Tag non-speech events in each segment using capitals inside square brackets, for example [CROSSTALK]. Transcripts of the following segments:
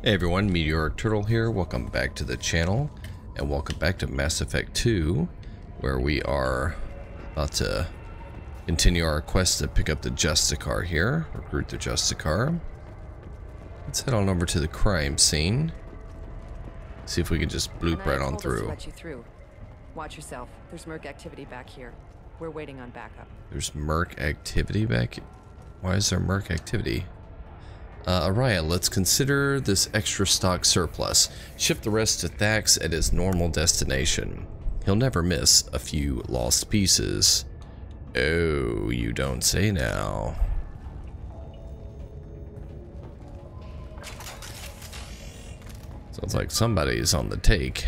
Hey everyone, Meteoric Turtle here. Welcome back to the channel, and welcome back to Mass Effect 2, where we are about to continue our quest to pick up the Justicar here, recruit the Justicar. Let's head on over to the crime scene. See if we can just bloop right on through. You through. Watch yourself. There's Merc activity back here. We're waiting on backup. There's Merc activity back. Why is there Merc activity? Uh, Araya, let's consider this extra stock surplus. Ship the rest to Thax at his normal destination. He'll never miss a few lost pieces. Oh, you don't say now. Sounds like somebody's on the take.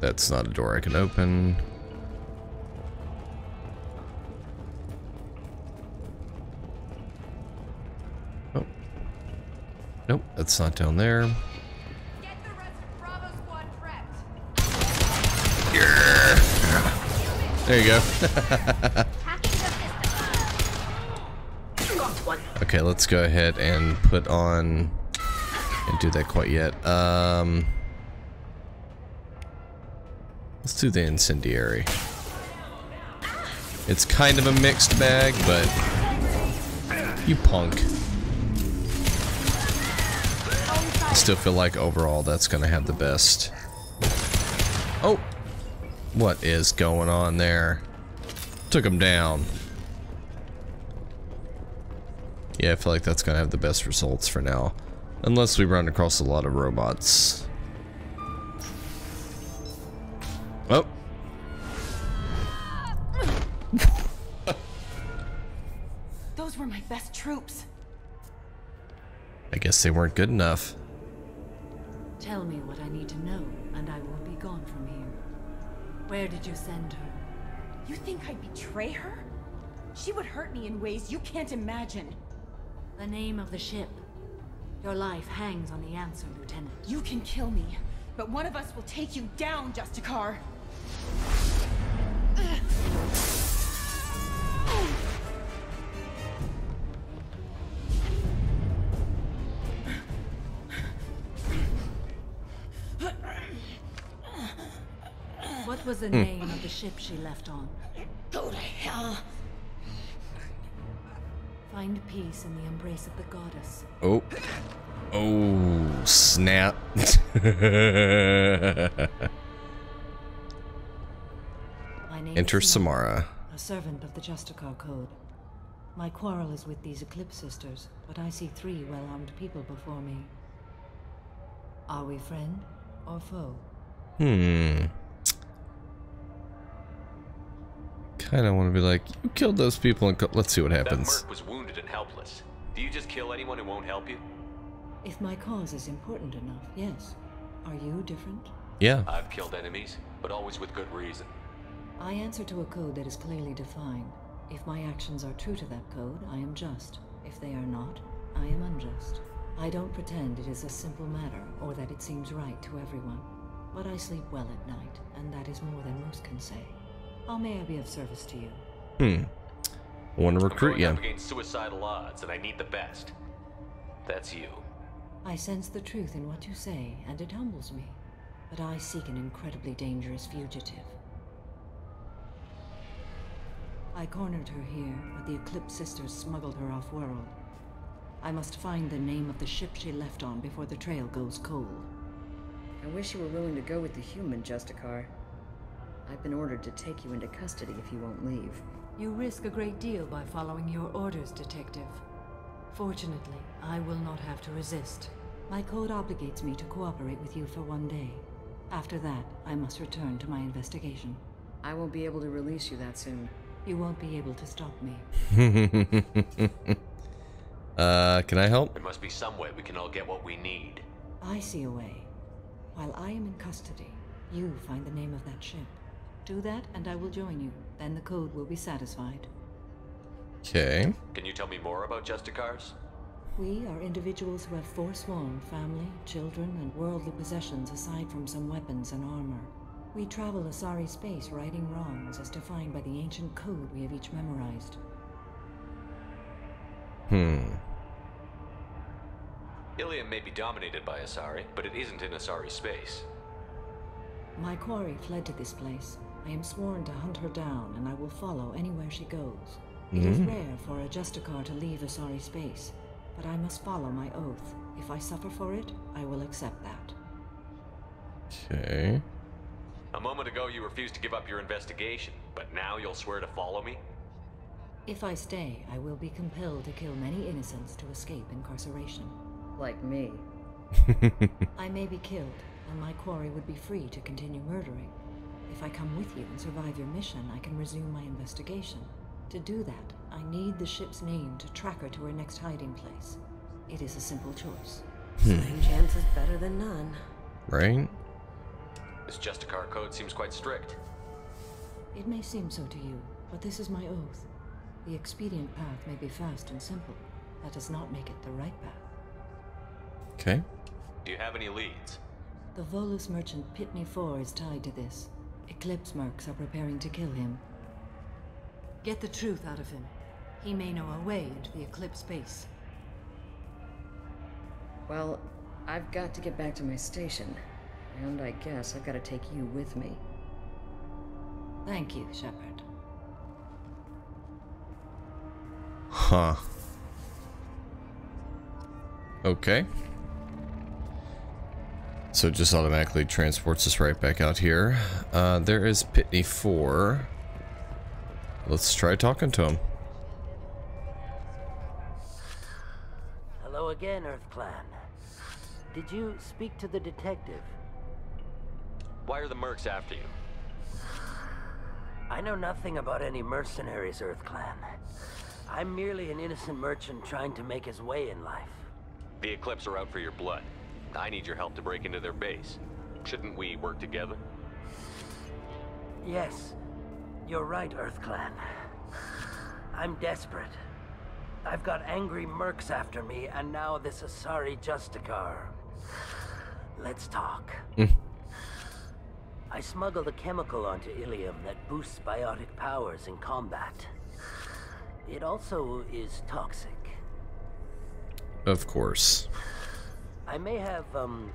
That's not a door I can open. That's not down there. Yeah. There you go. [LAUGHS] okay, let's go ahead and put on... Can't do that quite yet. Um, let's do the incendiary. It's kind of a mixed bag, but... You punk. Still feel like overall that's going to have the best. Oh! What is going on there? Took him down. Yeah, I feel like that's going to have the best results for now. Unless we run across a lot of robots. Oh! Those were my best troops. I guess they weren't good enough. Tell me what I need to know, and I will be gone from here. Where did you send her? You think I'd betray her? She would hurt me in ways you can't imagine. The name of the ship. Your life hangs on the answer, Lieutenant. You can kill me, but one of us will take you down, Justicar. Was the name of the ship she left on? Go to hell. Find peace in the embrace of the goddess. Oh. Oh, snap. Enter Samara. A servant of the Justicar Code. My quarrel is with these Eclipse sisters, but I see three well-armed people before me. Are we friend or foe? Hmm. Kind of want to be like, you killed those people and let's see what happens. That Merc was wounded and helpless. Do you just kill anyone who won't help you? If my cause is important enough, yes. Are you different? Yeah. I've killed enemies, but always with good reason. I answer to a code that is clearly defined. If my actions are true to that code, I am just. If they are not, I am unjust. I don't pretend it is a simple matter, or that it seems right to everyone. But I sleep well at night, and that is more than most can say. How may I be of service to you? Hmm. I want to recruit I'm going you. Up against suicidal odds, and I need the best. That's you. I sense the truth in what you say, and it humbles me. But I seek an incredibly dangerous fugitive. I cornered her here, but the Eclipse Sisters smuggled her off-world. I must find the name of the ship she left on before the trail goes cold. I wish you were willing to go with the human, Justicar. I've been ordered to take you into custody if you won't leave. You risk a great deal by following your orders, Detective. Fortunately, I will not have to resist. My code obligates me to cooperate with you for one day. After that, I must return to my investigation. I won't be able to release you that soon. You won't be able to stop me. [LAUGHS] uh, can I help? There must be some way we can all get what we need. I see a way. While I am in custody, you find the name of that ship. Do that, and I will join you. Then the code will be satisfied. Okay. Can you tell me more about Justicars? We are individuals who have forsworn family, children, and worldly possessions aside from some weapons and armor. We travel Asari space righting wrongs as defined by the ancient code we have each memorized. Hmm. Ilium may be dominated by Asari, but it isn't in Asari space. My quarry fled to this place. I am sworn to hunt her down, and I will follow anywhere she goes. It is mm-hmm. rare for a Justicar to leave Asari space, but I must follow my oath. If I suffer for it, I will accept that. Okay. A moment ago, you refused to give up your investigation, but now you'll swear to follow me? If I stay, I will be compelled to kill many innocents to escape incarceration. Like me. [LAUGHS] [LAUGHS] I may be killed, and my quarry would be free to continue murdering. If I come with you and survive your mission, I can resume my investigation. To do that, I need the ship's name to track her to her next hiding place. It is a simple choice. Hmm. Same chance is better than none. Right? This Justicar code seems quite strict. It may seem so to you, but this is my oath. The expedient path may be fast and simple. That does not make it the right path. Okay. Do you have any leads? The Volus merchant Pitne For is tied to this. Eclipse mercs are preparing to kill him. Get the truth out of him. He may know a way into the Eclipse base. Well, I've got to get back to my station. And I guess I've got to take you with me. Thank you, Shepard. Huh. Okay. So it just automatically transports us right back out here. Uh, there is Pitne For. Let's try talking to him. Hello again, Earth Clan. Did you speak to the detective? Why are the mercs after you? I know nothing about any mercenaries, Earth Clan. I'm merely an innocent merchant trying to make his way in life. The Eclipse are out for your blood. I need your help to break into their base. Shouldn't we work together? Yes, you're right, Earth Clan. I'm desperate. I've got angry mercs after me, and now this Asari Justicar. Let's talk. Hmm. I smuggled a chemical onto Ilium that boosts biotic powers in combat. It also is toxic. Of course. I may have, um,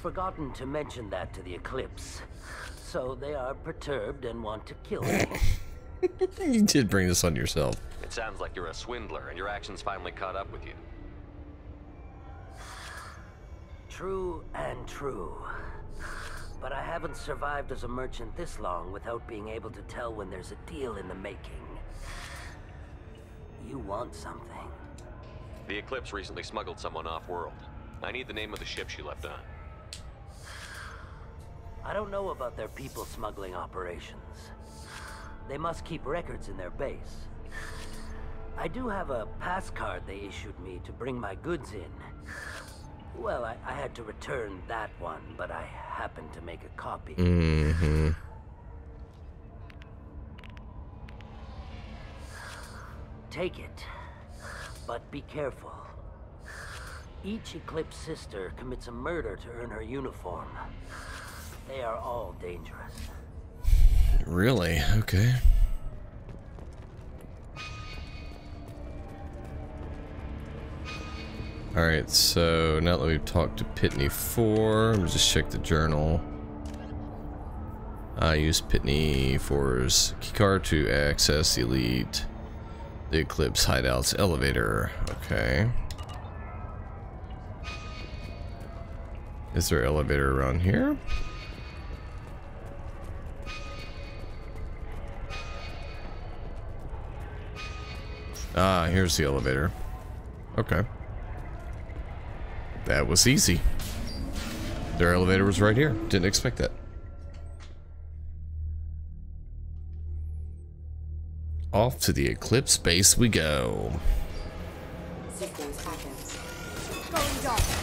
forgotten to mention that to the Eclipse. So they are perturbed and want to kill me. [LAUGHS] you did bring this on yourself. It sounds like you're a swindler and your actions finally caught up with you. True and true. But I haven't survived as a merchant this long without being able to tell when there's a deal in the making. You want something. The Eclipse recently smuggled someone off-world. I need the name of the ship she left on. [SIGHS] I don't know about their people smuggling operations. They must keep records in their base. [SIGHS] I do have a pass card they issued me to bring my goods in. [SIGHS] Well, I, I had to return that one, but I happened to make a copy. Mm-hmm. Take it, but be careful. Each Eclipse sister commits a murder to earn her uniform. They are all dangerous. Really? Okay. Alright, so now that we've talked to Pitne For, let me just check the journal. I use Pitne For's keycard to access the Elite, the Eclipse Hideout's elevator. Okay. Is there elevator around here? Ah, here's the elevator. Okay. That was easy. Their elevator was right here. Didn't expect that. Off to the Eclipse base we go. Systems active. Going dark.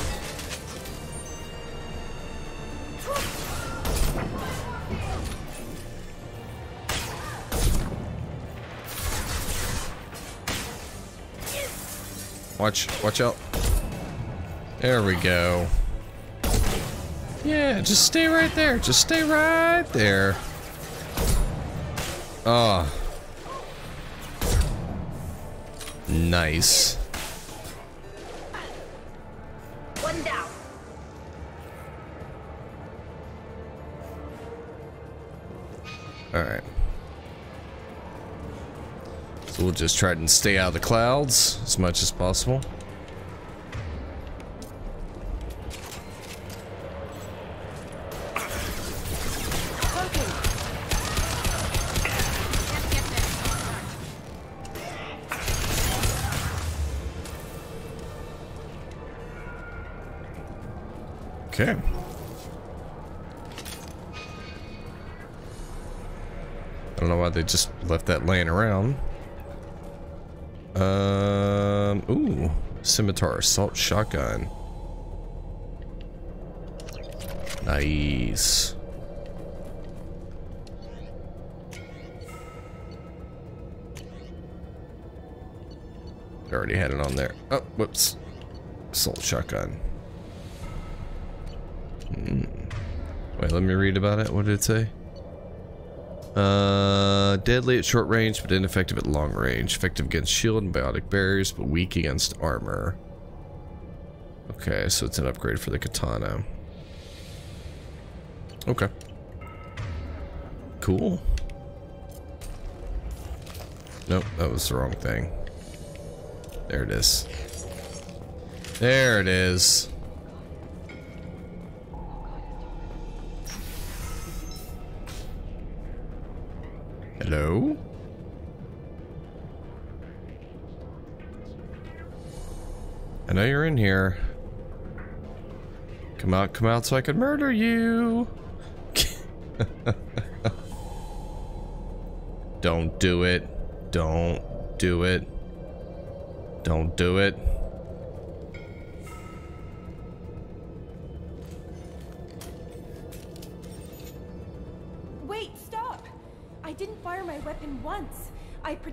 Watch, watch out. There we go. Yeah, just stay right there. Just stay right there. Ah. Nice. We'll just try and stay out of the clouds as much as possible. Okay. I don't know why they just left that laying around. Um, ooh, scimitar, assault shotgun. Nice. I already had it on there. Oh, whoops. Assault shotgun. Hmm. Wait, let me read about it. What did it say? Uh, deadly at short range, but ineffective at long range. Effective against shield and biotic barriers, but weak against armor. Okay, so it's an upgrade for the katana. Okay. Cool. Nope, that was the wrong thing. There it is. There it is. Hello? I know you're in here. Come out, come out so I can murder you. [LAUGHS] Don't do it. Don't do it. Don't do it.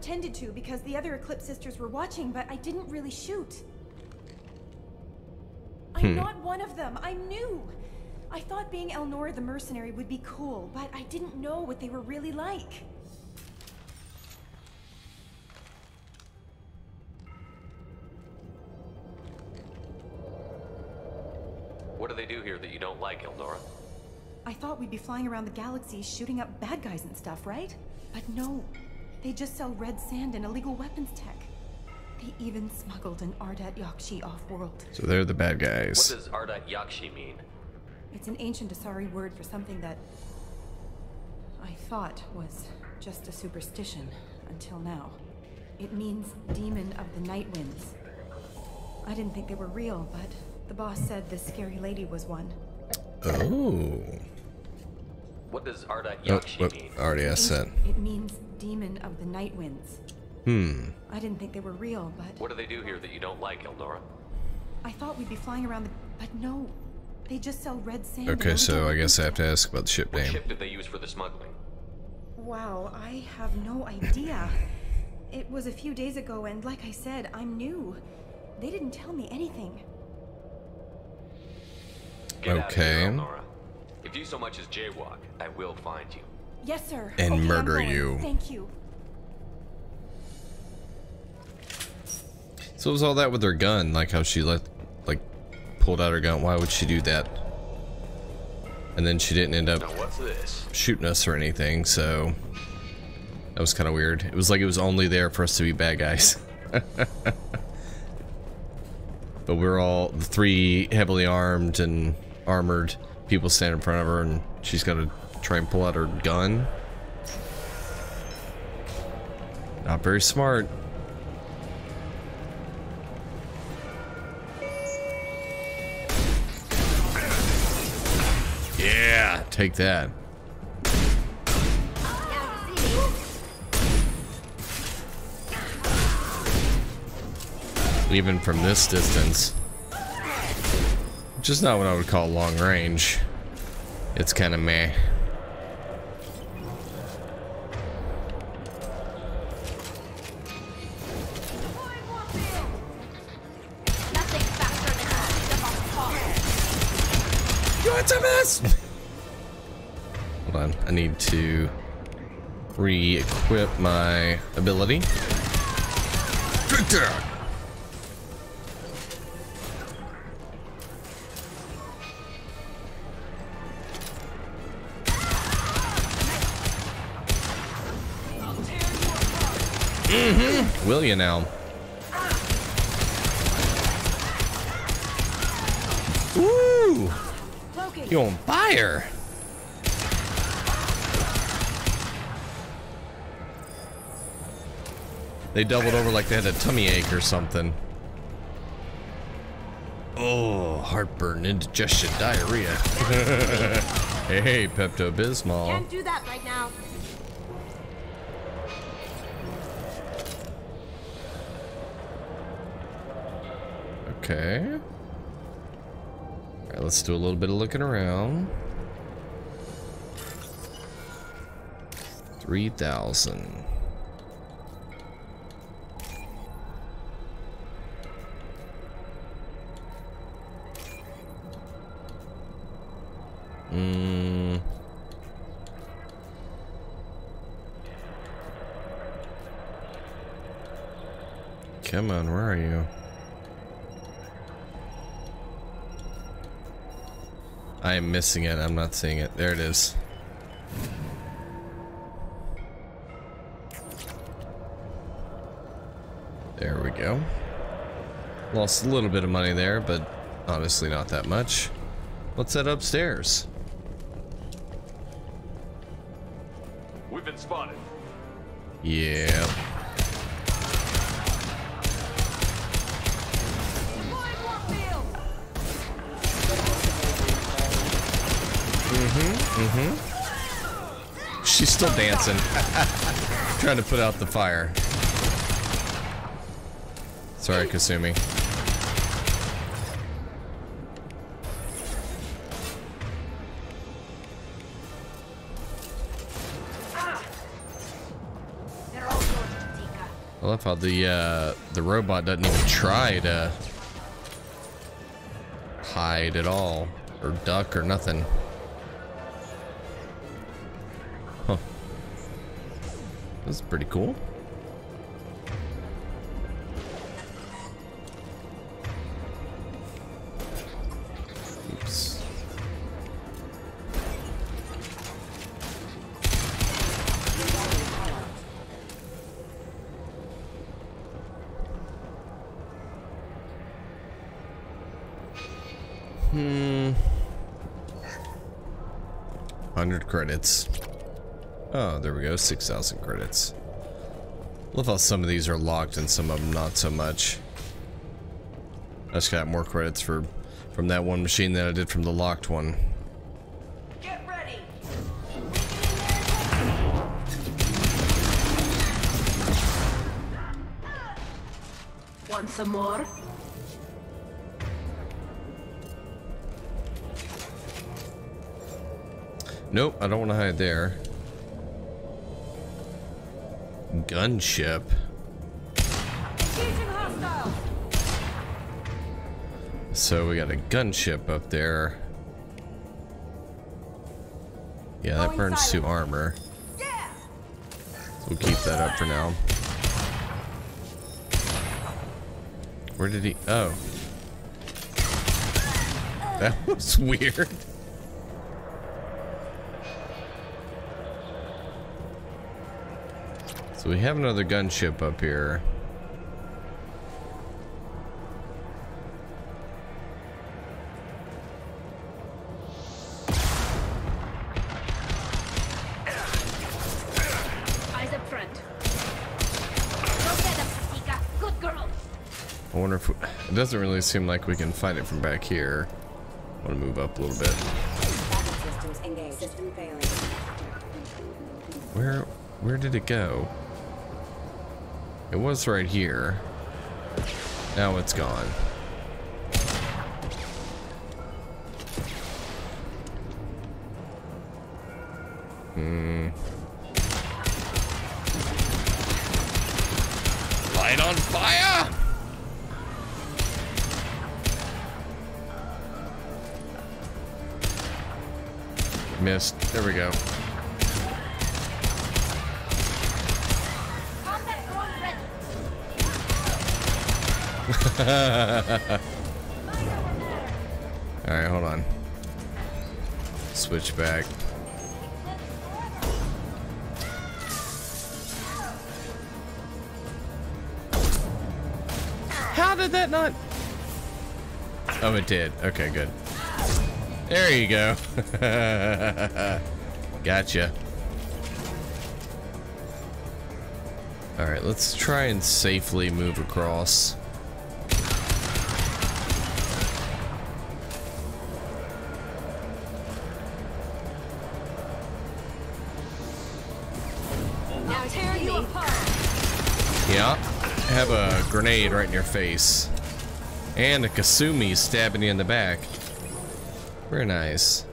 I pretended to because the other Eclipse sisters were watching, but I didn't really shoot. I'm hmm. not one of them. I'm new. I thought being Elnora the mercenary would be cool, but I didn't know what they were really like. What do they do here that you don't like, Elnora? I thought we'd be flying around the galaxy shooting up bad guys and stuff, right? But no. They just sell red sand and illegal weapons tech. They even smuggled an Ardat Yakshi off-world. So they're the bad guys. What does Ardat Yakshi mean? It's an ancient Asari word for something that I thought was just a superstition until now. It means demon of the night winds. I didn't think they were real, but the boss said this scary lady was one. Oh. What does Ardat Oh, Yakshi whoop, mean? already asked that. It means demon of the night winds. Hmm. I didn't think they were real, but What do they do here that you don't like, Elnora? I thought we'd be flying around the. But no, they just sell red sand. Okay, so I guess I have to ask about the ship What name. ship did they use for the smuggling? Wow, I have no idea. it was a few days ago, and like I said, I'm new. They didn't tell me anything. Get out of here, Okay. If you so much as jaywalk, I will find you. Yes, sir. And Okay, murder you. Thank you. So what was all that with her gun? Like how she let, like, pulled out her gun. Why would she do that? And then she didn't end up what's this? shooting us or anything, so that was kind of weird. It was like it was only there for us to be bad guys. [LAUGHS] but we're all the three heavily armed and armored people stand in front of her, and she's got to try and pull out her gun. Not very smart. Yeah, take that. Even from this distance. Which is not what I would call long range. It's kind of meh. You want some of this? Hold on, I need to re-equip my ability. Victor! Mm-hmm. Will you now? You on fire? They doubled over like they had a tummy ache or something. Oh, heartburn, indigestion, diarrhea. [LAUGHS] hey, Pepto Bismol. Can't do that right now. Okay. Let's do a little bit of looking around. 3,000. Mm. Come on, where are you? I am missing it. I'm not seeing it. There it is. There we go. Lost a little bit of money there, but honestly not that much. Let's head upstairs. We've been spotted. Yeah. Mm-hmm. Mm-hmm. She's still dancing. [LAUGHS] Trying to put out the fire. Sorry, Kasumi. I love how the uh, the robot doesn't even try to hide at all or duck or nothing. This is pretty cool. Oops. Hmm. 100 credits. Oh, there we go. 6,000 credits. Love how some of these are locked and some of them not so much. I just got more credits for from that one machine than I did from the locked one. Get ready. Want some more? Nope, I don't want to hide there. Gunship. So we got a gunship up there. Yeah, that burns to armor. So we'll keep that up for now. Where did he? Oh. That [LAUGHS] was weird. So we have another gunship up here. Eyes up front. Go get them, Tika. Good girl. I wonder if we, it doesn't really seem like we can find it from back here. I want to move up a little bit. Backup systems engaged. System failing. Where where did it go? It was right here. Now it's gone. Hmm. Light on fire! Missed. There we go. Alright, hold on. Switch back. How did that not? Oh, it did. Okay, good. There you go. [LAUGHS] gotcha. Alright, let's try and safely move across. Yeah. Have a grenade right in your face. And a Kasumi stabbing you in the back. Very nice.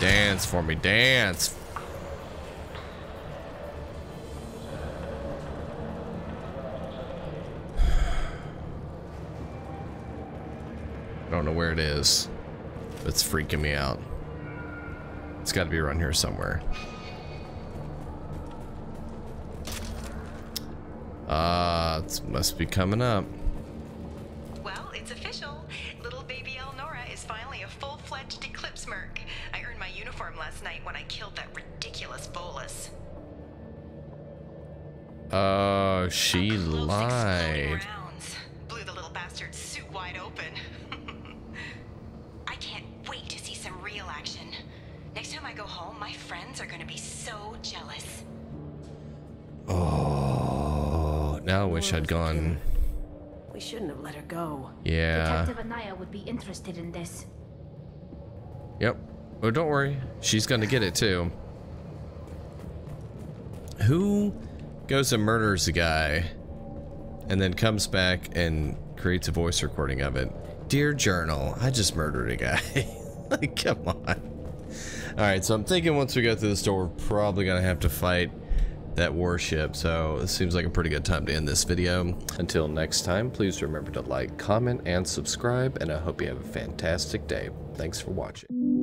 Dance for me, dance. I [SIGHS] don't know where it is. It's freaking me out. It's got to be around here somewhere. Ah, uh, it must be coming up. Well, it's official. Little baby Elnora is finally a full-fledged Eclipse Merc. I earned my uniform last night when I killed that ridiculous Volus. Oh, she lied. Wish I'd gone. We shouldn't have let her go. Yeah. Detective Anaya would be interested in this. Yep. Oh, don't worry. She's gonna get it too. Who goes and murders a guy and then comes back and creates a voice recording of it? Dear Journal, I just murdered a guy. [LAUGHS] like, come on. Alright, so I'm thinking once we go through this door, we're probably gonna have to fight that warship. So it seems like a pretty good time to end this video. Until next time, please remember to like, comment, and subscribe, and I hope you have a fantastic day. Thanks for watching.